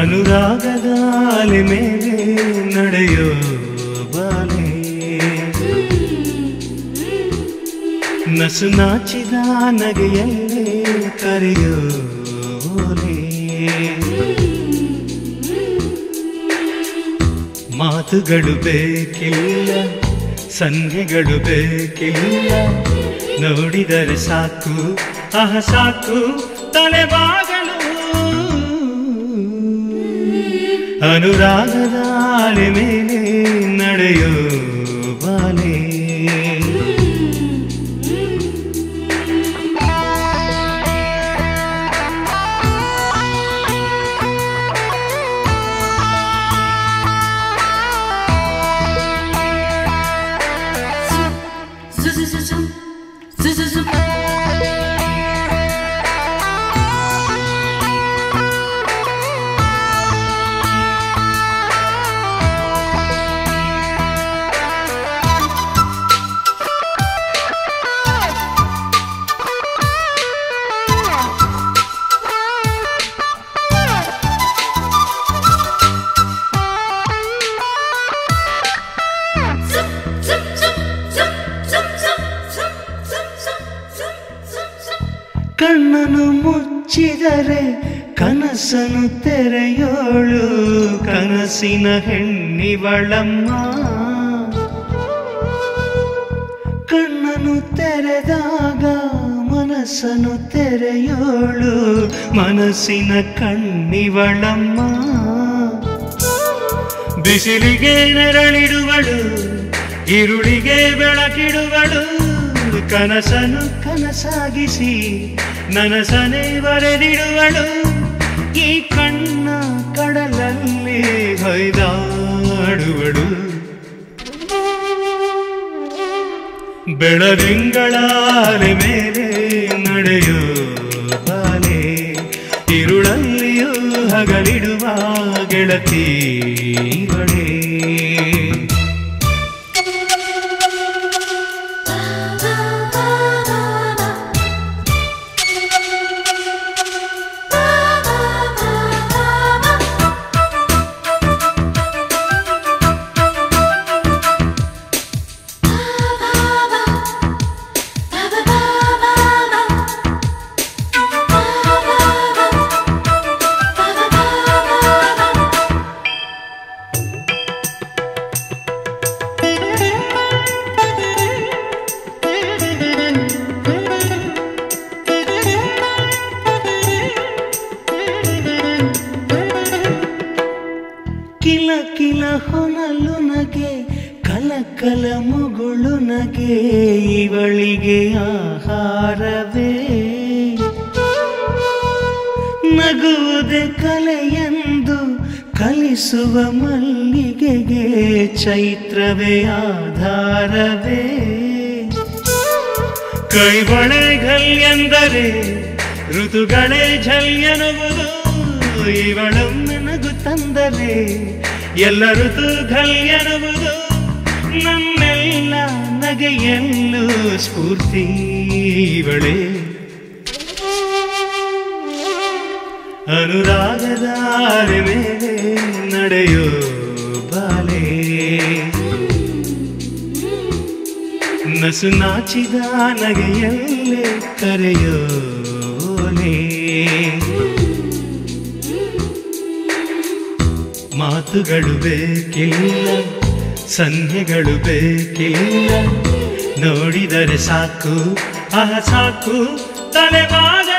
അനുരാഗത ಅಲೆ ಮೇಲೆ ನಡೆಯೋ ಬಾಲೆ. ನಸು ನಾಚಿದ ನಗೆಯಲ್ಲೇ ಕರೆಯೋ ಮಾತುಗಳು ಬೇಕಿಲ್ಲ ಸನ್ನೆಗಳು ಬೇಕಿಲ್ಲ. ನೋಡಿದರೆ ಸಾಕು, ಆಹ ಸಾಕು ತಲೆಬಾಗಲು അനുരാഗ ಕಣ್ಣನು ಮುಚ್ಚಿದರೆ ಕನಸನು ತೆರೆಯೋಳು. ಕನಸಿನ ಹೆಣ್ಣಿವಳಮ್ಮ. ಕಣ್ಣನು ತೆರೆದಾಗ ಮನಸ್ಸನು ತೆರೆಯೋಳು. ಮನಸ್ಸಿನ ಕಣ್ಣಿವಳಮ್ಮ. ಬಿಸಿಲಿಗೆ ನೆರಳಿಡುವಳು ಇರುಳಿಗೆ ಬೆಳಕಿಡುವಳು. ಕನಸನು ಕನಸಾಗಿಸಿ ನನಸನೆ ಬರೆದಿಡುವಳು. ಈ ಕಣ್ಣ ಕಡಲಲ್ಲಿ ಹೊಯ್ದಾಡುವಳು ಬೆಳದಿಂಗಳಾಲೆ ಮೇಲೆ ನಡೆಯೋ ಬಾಲೆ ಇರುಳಲ್ಲಿಯೂ ಹಗಲಿಡುವ ಮುಗುಳು ನಗೆ ಇವಳಿಗೆ ಆಹಾರವೇ? ನಗುವುದೇ ಕಲೆಯೆಂದು ಕಲಿಸುವ ಮಲ್ಲಿಗೆಗೆ ಚೈತ್ರವೇ ಆಧಾರವೇ? ಕೈಬಳೆಗಲ್ ಎಂದರೆ ಋತುಗಳೇ ಎನ್ನುವುದು. ಇವಳೊಮ್ಮೆ ನಗು ತಂದರೆ ಎಲ್ಲ ಋತುಗಳು ಎನ್ನುವುದು. ನನ್ನೆಲ್ಲ ನಗೆಯಲ್ಲೂ ಸ್ಫೂರ್ತಿ ಇವಳೆ. ಅನುರಾಗದ ಅಲೆ ಮೇಲೆ ನಡೆಯೋ ಬಾಲೆ. ನಸು ನಾಚಿದ ನಗೆಯಲ್ಲೇ ಕರೆಯೋಲೆ ಮಾತುಗಳು ಬೇಕಿಲ್ಲ. ಸಂಧ್ಯೆಗಳು ಬೇಕಿಲ್ಲ. ನೋಡಿದರೆ ಸಾಕು ಆ ಸಾಕು ತಲೆಮಾರು